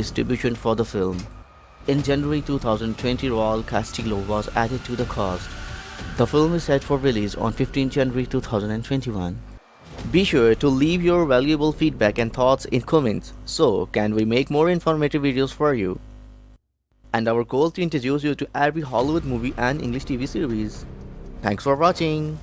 distribution for the film. In January 2020, Raúl Castillo was added to the cast. The film is set for release on 15 January 2021. Be sure to leave your valuable feedback and thoughts in comments so can we make more informative videos for you. And our goal to introduce you to every Hollywood movie and English TV series. Thanks for watching.